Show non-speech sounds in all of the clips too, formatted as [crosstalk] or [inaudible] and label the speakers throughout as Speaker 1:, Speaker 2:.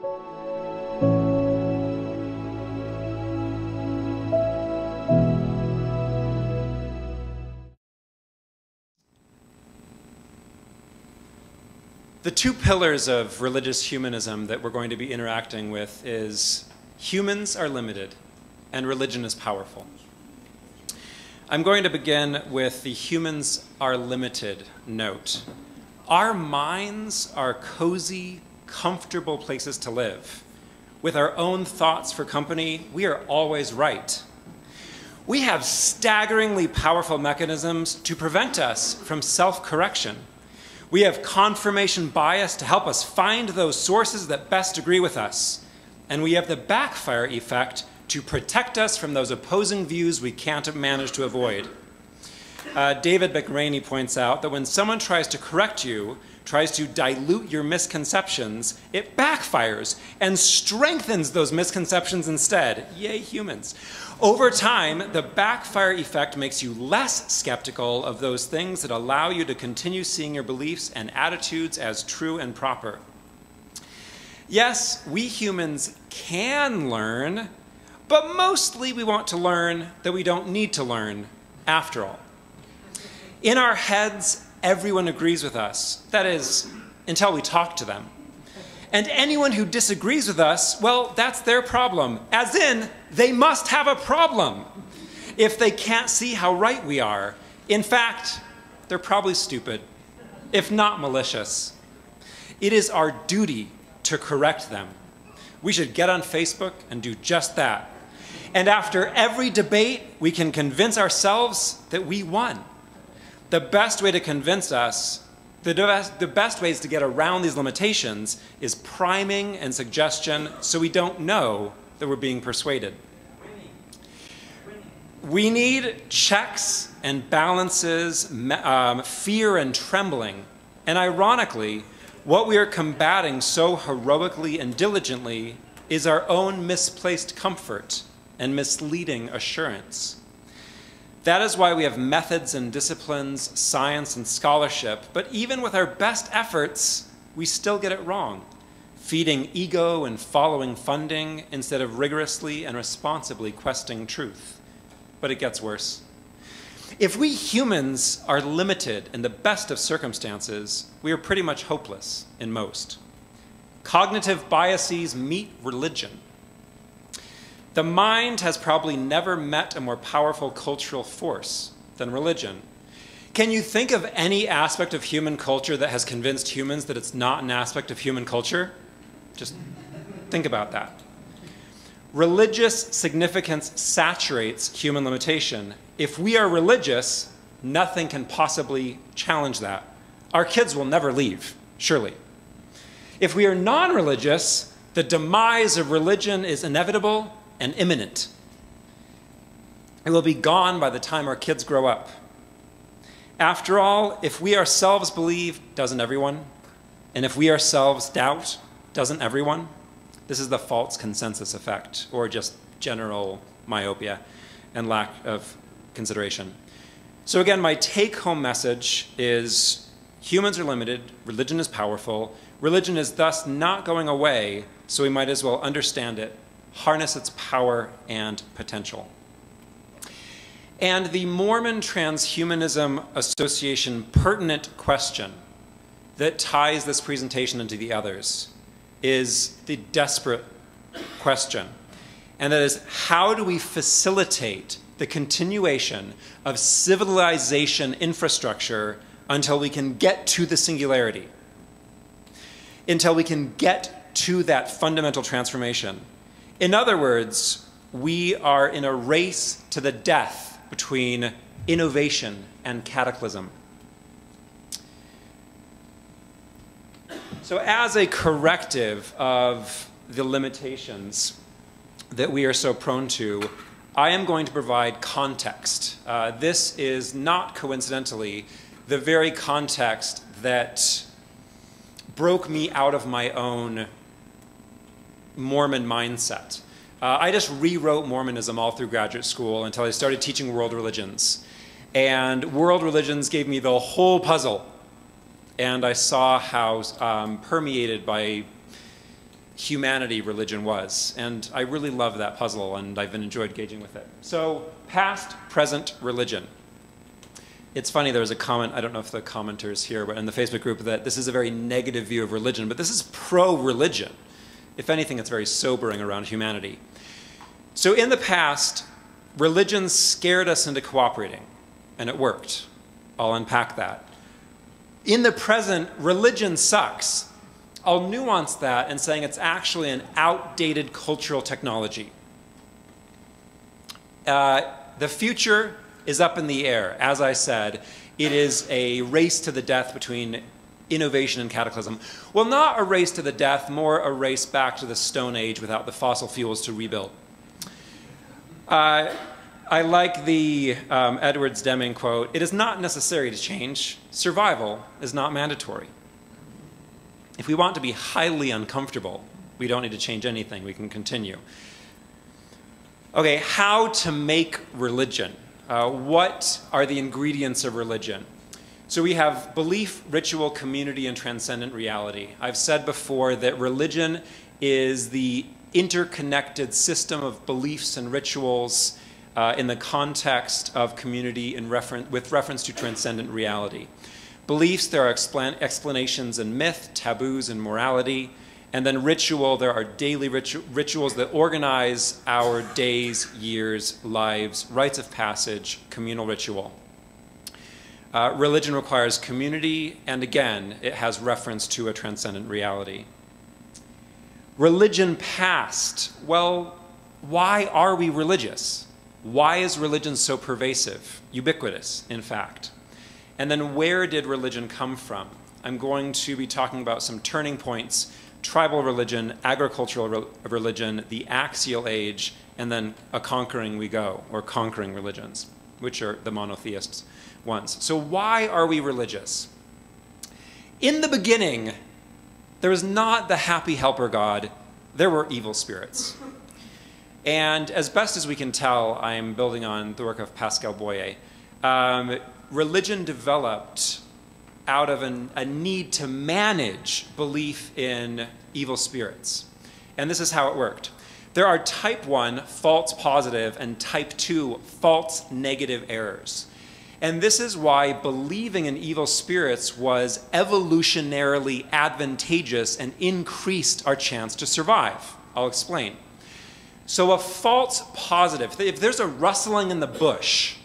Speaker 1: The two pillars of religious humanism that we're going to be interacting with is humans are limited and religion is powerful. I'm going to begin with the humans are limited note. Our minds are cozy, comfortable places to live. With our own thoughts for company, we are always right. We have staggeringly powerful mechanisms to prevent us from self correction. We have confirmation bias to help us find those sources that best agree with us. And we have the backfire effect to protect us from those opposing views we can't manage to avoid. Uh, David McRaney points out that when someone tries to correct you, tries to dilute your misconceptions, it backfires and strengthens those misconceptions instead. Yay, humans. Over time, the backfire effect makes you less skeptical of those things that allow you to continue seeing your beliefs and attitudes as true and proper. Yes, we humans can learn, but mostly we want to learn that we don't need to learn after all. In our heads, everyone agrees with us. That is, until we talk to them. And anyone who disagrees with us, well, that's their problem. As in, they must have a problem if they can't see how right we are. In fact, they're probably stupid, if not malicious. It is our duty to correct them. We should get on Facebook and do just that. And after every debate, we can convince ourselves that we won. The best way to convince us the best, the best ways to get around these limitations is priming and suggestion so we don't know that we're being persuaded. We need checks and balances, um, fear and trembling. And ironically, what we are combating so heroically and diligently is our own misplaced comfort and misleading assurance. That is why we have methods and disciplines, science and scholarship, but even with our best efforts, we still get it wrong, feeding ego and following funding instead of rigorously and responsibly questing truth. But it gets worse. If we humans are limited in the best of circumstances, we are pretty much hopeless in most. Cognitive biases meet religion the mind has probably never met a more powerful cultural force than religion. Can you think of any aspect of human culture that has convinced humans that it's not an aspect of human culture? Just think about that. Religious significance saturates human limitation. If we are religious, nothing can possibly challenge that. Our kids will never leave, surely. If we are non religious, the demise of religion is inevitable and imminent. It will be gone by the time our kids grow up. After all, if we ourselves believe, doesn't everyone? And if we ourselves doubt, doesn't everyone? This is the false consensus effect, or just general myopia and lack of consideration. So, again, my take home message is humans are limited, religion is powerful, religion is thus not going away, so we might as well understand it harness its power and potential. And the Mormon Transhumanism Association pertinent question that ties this presentation into the others is the desperate question. And that is how do we facilitate the continuation of civilization infrastructure until we can get to the singularity? Until we can get to that fundamental transformation. In other words, we are in a race to the death between innovation and cataclysm. So, as a corrective of the limitations that we are so prone to, I am going to provide context. Uh, this is not coincidentally the very context that broke me out of my own Mormon mindset. Uh, I just rewrote Mormonism all through graduate school until I started teaching world religions. And world religions gave me the whole puzzle. And I saw how um, permeated by humanity religion was. And I really love that puzzle, and I've enjoyed engaging with it. So, past, present religion. It's funny, there was a comment, I don't know if the commenters here, but in the Facebook group, that this is a very negative view of religion, but this is pro religion. If anything, it's very sobering around humanity. So, in the past, religion scared us into cooperating, and it worked. I'll unpack that. In the present, religion sucks. I'll nuance that in saying it's actually an outdated cultural technology. Uh, the future is up in the air. As I said, it is a race to the death between innovation and cataclysm. Well, not a race to the death, more a race back to the Stone Age without the fossil fuels to rebuild. Uh, I like the um, Edwards Deming quote It is not necessary to change, survival is not mandatory. If we want to be highly uncomfortable, we don't need to change anything, we can continue. Okay, how to make religion. Uh, what are the ingredients of religion? So we have belief, ritual, community, and transcendent reality. I've said before that religion is the interconnected system of beliefs and rituals uh, in the context of community in referen with reference to transcendent reality. Beliefs, there are explan explanations in myth, taboos, and morality. And then ritual, there are daily ritu rituals that organize our days, years, lives, rites of passage, communal ritual. Uh, religion requires community, and again, it has reference to a transcendent reality. Religion past. Well, why are we religious? Why is religion so pervasive, ubiquitous, in fact? And then where did religion come from? I'm going to be talking about some turning points tribal religion, agricultural re religion, the axial age, and then a conquering we go, or conquering religions, which are the monotheist ones. So, why are we religious? In the beginning, there was not the happy helper God, there were evil spirits. And as best as we can tell, I'm building on the work of Pascal Boyer. Um, religion developed out of an, a need to manage belief in evil spirits. And this is how it worked. There are type 1 false positive and type 2 false negative errors. And this is why believing in evil spirits was evolutionarily advantageous and increased our chance to survive. I'll explain. So, a false positive, if there's a rustling in the bush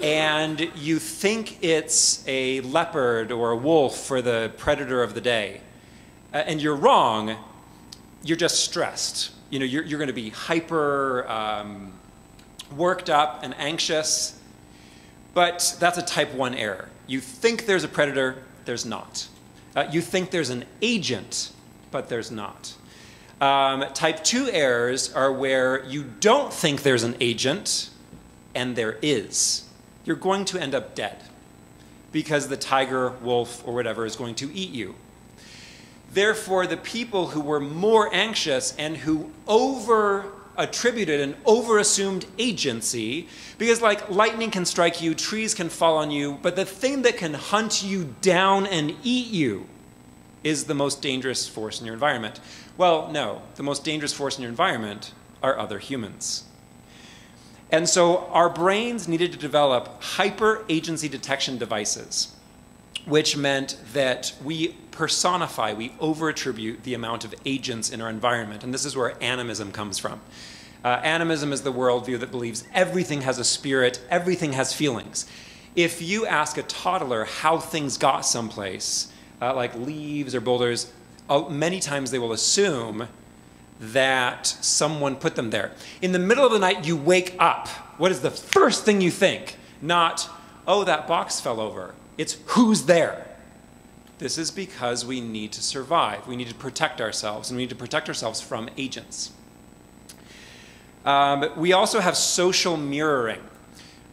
Speaker 1: and you think it's a leopard or a wolf or the predator of the day, uh, and you're wrong, you're just stressed. You know, you're, you're going to be hyper um, worked up and anxious. But that's a type 1 error. You think there's a predator, there's not. Uh, you think there's an agent, but there's not. Um, type 2 errors are where you don't think there's an agent and there is. You're going to end up dead because the tiger, wolf, or whatever is going to eat you. Therefore, the people who were more anxious and who over attributed an over assumed agency because, like, lightning can strike you, trees can fall on you, but the thing that can hunt you down and eat you is the most dangerous force in your environment. Well, no. The most dangerous force in your environment are other humans. And so our brains needed to develop hyper agency detection devices, which meant that we personify, we overattribute the amount of agents in our environment. And this is where animism comes from. Uh, animism is the worldview that believes everything has a spirit, everything has feelings. If you ask a toddler how things got someplace, uh, like leaves or boulders, many times they will assume that someone put them there. In the middle of the night, you wake up. What is the first thing you think? Not, oh, that box fell over. It's who's there. This is because we need to survive. We need to protect ourselves, and we need to protect ourselves from agents. Um, we also have social mirroring.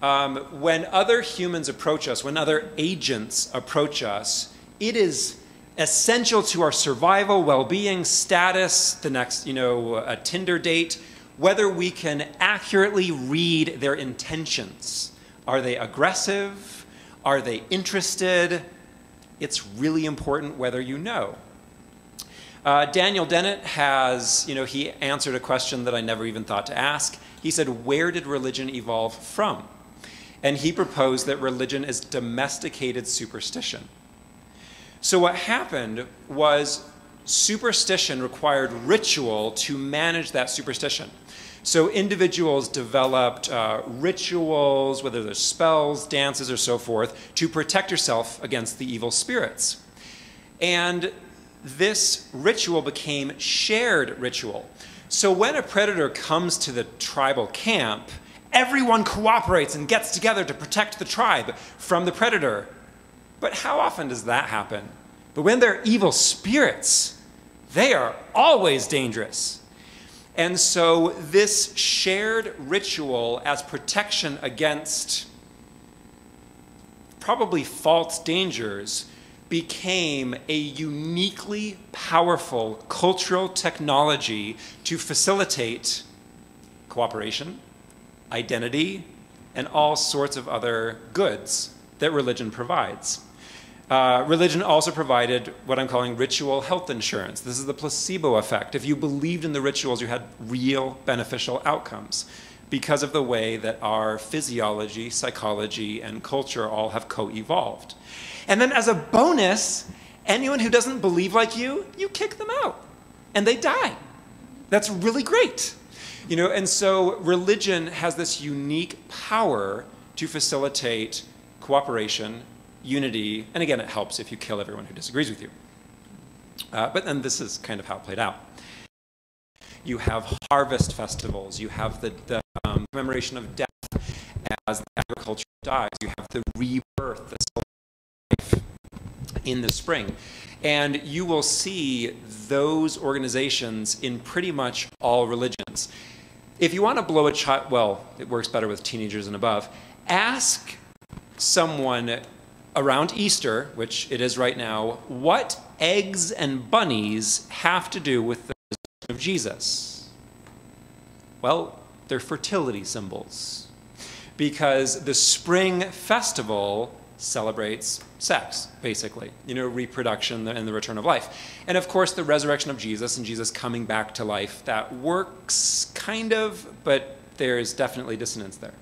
Speaker 1: Um, when other humans approach us, when other agents approach us, it is essential to our survival, well-being, status, the next, you know, a Tinder date, whether we can accurately read their intentions. Are they aggressive? Are they interested? It's really important whether you know. Uh, Daniel Dennett has, you know, he answered a question that I never even thought to ask. He said, Where did religion evolve from? And he proposed that religion is domesticated superstition. So, what happened was superstition required ritual to manage that superstition. So individuals developed uh, rituals, whether they're spells, dances, or so forth, to protect yourself against the evil spirits. And this ritual became shared ritual. So when a predator comes to the tribal camp, everyone cooperates and gets together to protect the tribe from the predator. But how often does that happen? But when they're evil spirits, they are always dangerous. And so, this shared ritual as protection against probably false dangers became a uniquely powerful cultural technology to facilitate cooperation, identity, and all sorts of other goods that religion provides. Uh, religion also provided what I'm calling ritual health insurance. This is the placebo effect. If you believed in the rituals, you had real beneficial outcomes because of the way that our physiology, psychology, and culture all have co evolved. And then, as a bonus, anyone who doesn't believe like you, you kick them out and they die. That's really great. You know, and so religion has this unique power to facilitate cooperation unity, and again, it helps if you kill everyone who disagrees with you. Uh, but then this is kind of how it played out. You have harvest festivals, you have the, the um, commemoration of death as the agriculture dies, you have the rebirth, the life in the spring. And you will see those organizations in pretty much all religions. If you want to blow a child, well, it works better with teenagers and above, ask someone around Easter, which it is right now, what eggs and bunnies have to do with the resurrection of Jesus? Well, they're fertility symbols. Because the spring festival celebrates sex, basically, you know, reproduction and the return of life. And of course, the resurrection of Jesus and Jesus coming back to life, that works kind of, but there's definitely dissonance there.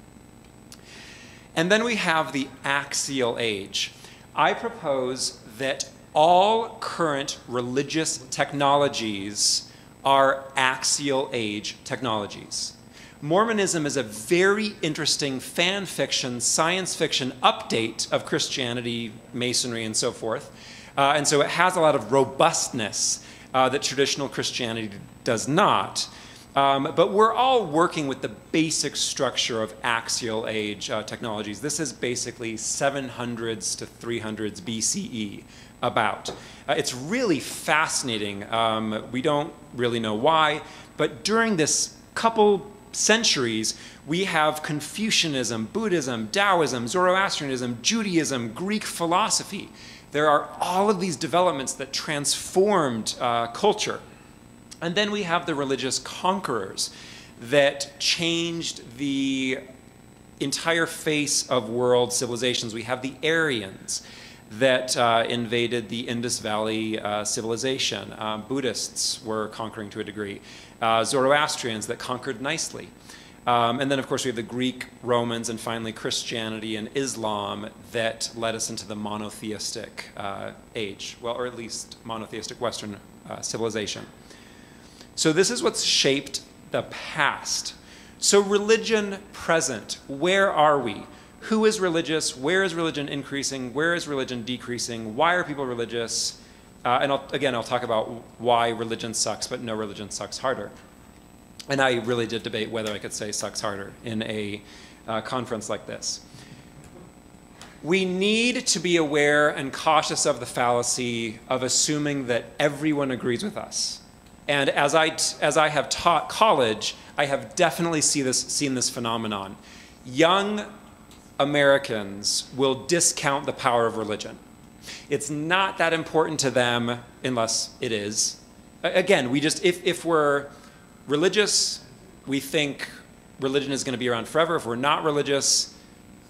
Speaker 1: And then we have the axial age. I propose that all current religious technologies are axial age technologies. Mormonism is a very interesting fan fiction, science fiction update of Christianity, Masonry, and so forth. Uh, and so it has a lot of robustness uh, that traditional Christianity does not. Um, but we're all working with the basic structure of axial age uh, technologies. This is basically 700s to 300s BCE about. Uh, it's really fascinating. Um, we don't really know why, but during this couple centuries, we have Confucianism, Buddhism, Taoism, Zoroastrianism, Judaism, Greek philosophy. There are all of these developments that transformed uh, culture. And then we have the religious conquerors that changed the entire face of world civilizations. We have the Aryans that uh, invaded the Indus Valley uh, civilization. Um, Buddhists were conquering to a degree. Uh, Zoroastrians that conquered nicely. Um, and then, of course, we have the Greek, Romans, and finally Christianity and Islam that led us into the monotheistic uh, age, well, or at least monotheistic Western uh, civilization. So this is what's shaped the past. So religion present, where are we? Who is religious? Where is religion increasing? Where is religion decreasing? Why are people religious? Uh, and I'll, again, I'll talk about why religion sucks, but no religion sucks harder. And I really did debate whether I could say sucks harder in a uh, conference like this. We need to be aware and cautious of the fallacy of assuming that everyone agrees with us. And as I, as I have taught college, I have definitely see this, seen this phenomenon. Young Americans will discount the power of religion. It's not that important to them unless it is. Again, we just, if, if we're religious, we think religion is going to be around forever. If we're not religious,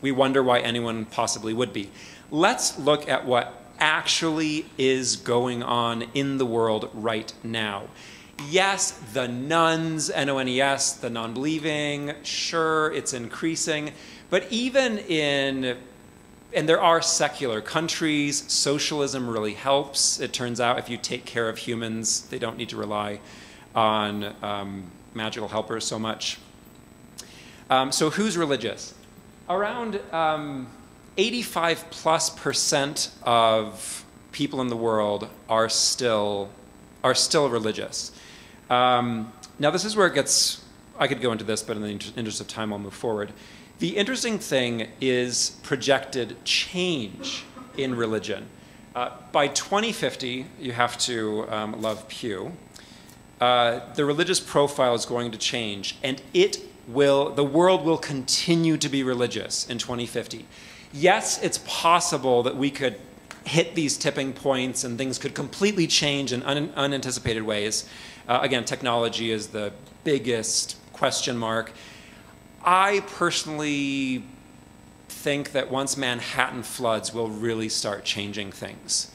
Speaker 1: we wonder why anyone possibly would be. Let's look at what actually is going on in the world right now. Yes, the nones, N O N E S, the non believing, sure, it's increasing. But even in, and there are secular countries, socialism really helps. It turns out if you take care of humans, they don't need to rely on um, magical helpers so much. Um, so, who's religious? Around um, 85 plus percent of people in the world are still are still religious. Um, now, this is where it gets. I could go into this, but in the interest of time, I'll move forward. The interesting thing is projected change in religion. Uh, by 2050, you have to um, love Pew. Uh, the religious profile is going to change, and it will. The world will continue to be religious in 2050 yes, it's possible that we could hit these tipping points and things could completely change in un unanticipated ways. Uh, again, technology is the biggest question mark. I personally think that once Manhattan floods, we'll really start changing things.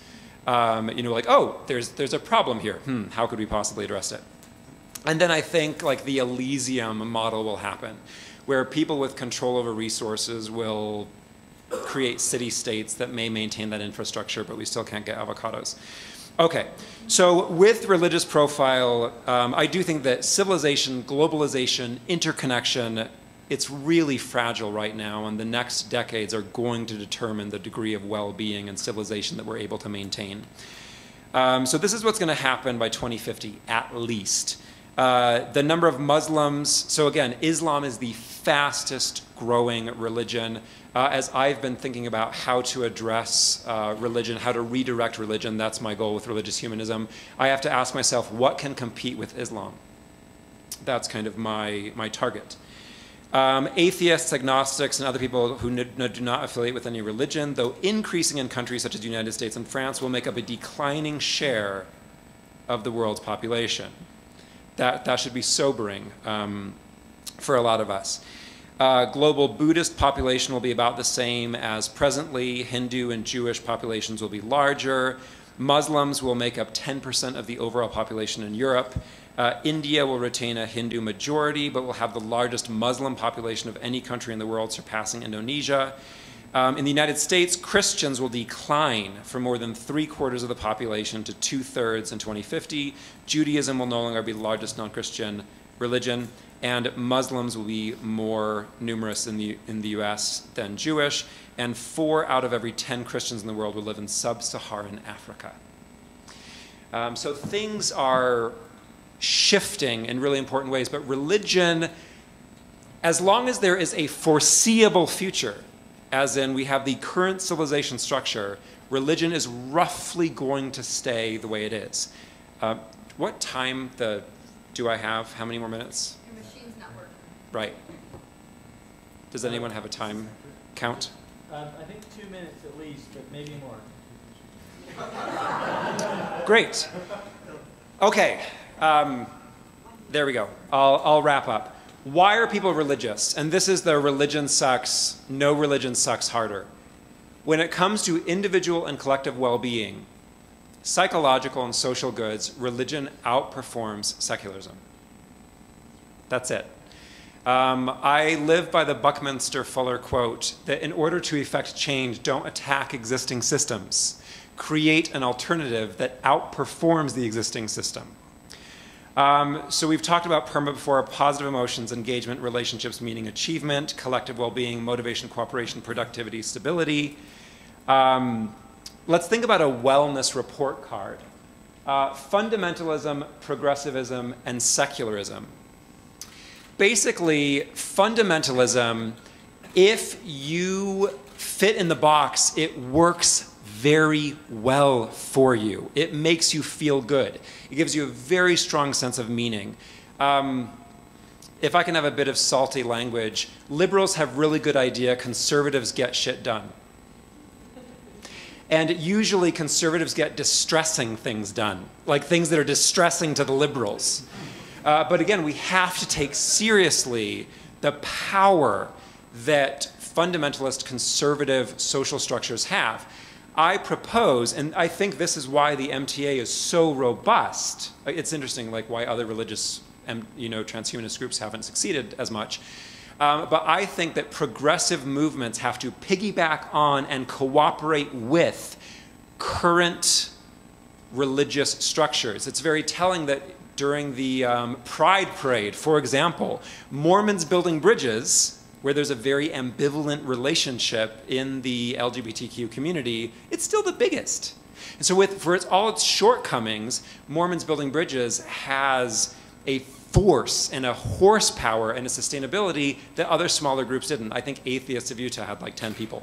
Speaker 1: Um, you know, like, oh, there's, there's a problem here. Hmm, how could we possibly address it? And then I think like the Elysium model will happen, where people with control over resources will create city states that may maintain that infrastructure, but we still can't get avocados. Okay, so with religious profile, um, I do think that civilization, globalization, interconnection, it's really fragile right now, and the next decades are going to determine the degree of well-being and civilization that we're able to maintain. Um, so this is what's going to happen by 2050, at least. Uh, the number of Muslims, so again, Islam is the fastest growing religion uh, as I've been thinking about how to address uh, religion, how to redirect religion, that's my goal with religious humanism, I have to ask myself, what can compete with Islam? That's kind of my, my target. Um, atheists, agnostics, and other people who do not affiliate with any religion, though increasing in countries such as the United States and France, will make up a declining share of the world's population. That, that should be sobering um, for a lot of us. Uh, global Buddhist population will be about the same as presently. Hindu and Jewish populations will be larger. Muslims will make up 10% of the overall population in Europe. Uh, India will retain a Hindu majority, but will have the largest Muslim population of any country in the world, surpassing Indonesia. Um, in the United States, Christians will decline from more than three quarters of the population to two thirds in 2050. Judaism will no longer be the largest non Christian religion and Muslims will be more numerous in the, in the US than Jewish, and four out of every 10 Christians in the world will live in sub Saharan Africa. Um, so things are shifting in really important ways, but religion, as long as there is a foreseeable future, as in we have the current civilization structure, religion is roughly going to stay the way it is. Uh, what time the, do I have? How many more minutes? Your machine's not working. Right. Does anyone have a time count?
Speaker 2: Um, I think two minutes at least, but maybe more.
Speaker 1: Great. Okay. Um, there we go. I'll, I'll wrap up. Why are people religious? And this is the religion sucks, no religion sucks harder. When it comes to individual and collective well being, psychological and social goods, religion outperforms secularism. That's it. Um, I live by the Buckminster Fuller quote that in order to effect change, don't attack existing systems. Create an alternative that outperforms the existing system. Um, so we've talked about PERMA before, positive emotions, engagement, relationships, meaning achievement, collective well-being, motivation, cooperation, productivity, stability. Um, let's think about a wellness report card. Uh, fundamentalism, progressivism, and secularism basically, fundamentalism, if you fit in the box, it works very well for you. It makes you feel good. It gives you a very strong sense of meaning. Um, if I can have a bit of salty language, liberals have really good idea, conservatives get shit done. And usually conservatives get distressing things done, like things that are distressing to the liberals. Uh, but again, we have to take seriously the power that fundamentalist conservative social structures have. I propose, and I think this is why the MTA is so robust. It's interesting, like why other religious, you know, transhumanist groups haven't succeeded as much. Um, but I think that progressive movements have to piggyback on and cooperate with current religious structures. It's very telling that during the um, Pride Parade, for example, Mormons building bridges where there's a very ambivalent relationship in the LGBTQ community, it's still the biggest. And so, with, for its, all its shortcomings, Mormons Building Bridges has a force and a horsepower and a sustainability that other smaller groups didn't. I think Atheists of Utah had like 10 people.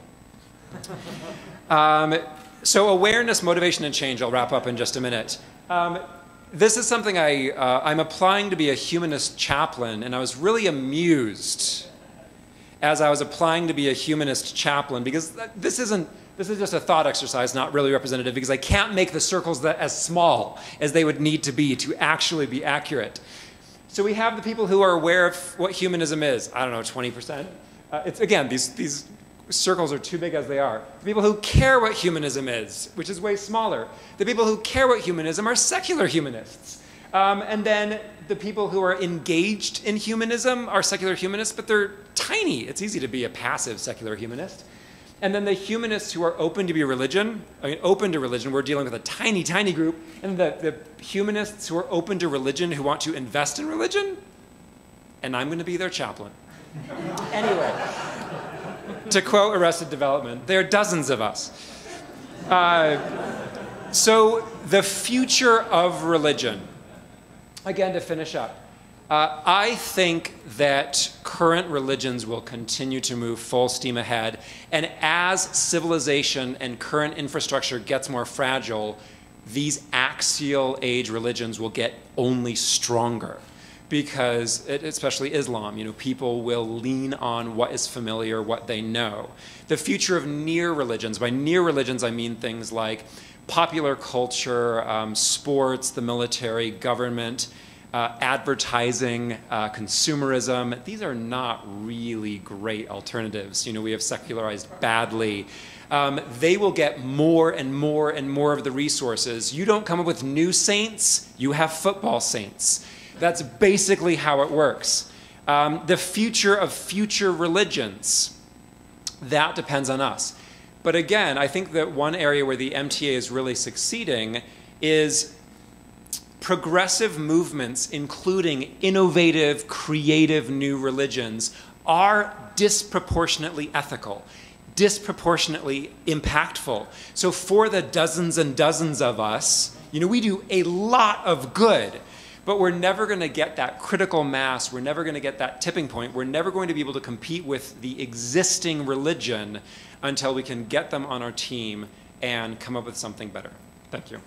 Speaker 1: [laughs] um, so, awareness, motivation, and change, I'll wrap up in just a minute. Um, this is something I, uh, I'm applying to be a humanist chaplain, and I was really amused as I was applying to be a humanist chaplain, because this isn't, this is just a thought exercise, not really representative, because I can't make the circles that as small as they would need to be to actually be accurate. So we have the people who are aware of what humanism is. I don't know, 20%. Uh, it's again, these, these circles are too big as they are. The people who care what humanism is, which is way smaller. The people who care what humanism are secular humanists. Um, and then the people who are engaged in humanism are secular humanists, but they're tiny. It's easy to be a passive secular humanist. And then the humanists who are open to be religion, I mean, open to religion, we're dealing with a tiny, tiny group. And the, the humanists who are open to religion, who want to invest in religion, and I'm going to be their chaplain. [laughs] anyway, to quote Arrested Development, there are dozens of us. Uh, so, the future of religion again, to finish up, uh, I think that current religions will continue to move full steam ahead. And as civilization and current infrastructure gets more fragile, these axial age religions will get only stronger because it, especially Islam, you know, people will lean on what is familiar, what they know. The future of near religions, by near religions I mean things like popular culture, um, sports, the military, government, uh, advertising, uh, consumerism, these are not really great alternatives. You know, we have secularized badly. Um, they will get more and more and more of the resources. You don't come up with new saints, you have football saints. That's basically how it works. Um, the future of future religions, that depends on us. But again, I think that one area where the MTA is really succeeding is progressive movements, including innovative, creative new religions, are disproportionately ethical, disproportionately impactful. So, for the dozens and dozens of us, you know, we do a lot of good, but we're never going to get that critical mass. We're never going to get that tipping point. We're never going to be able to compete with the existing religion until we can get them on our team and come up with something better. Thank you.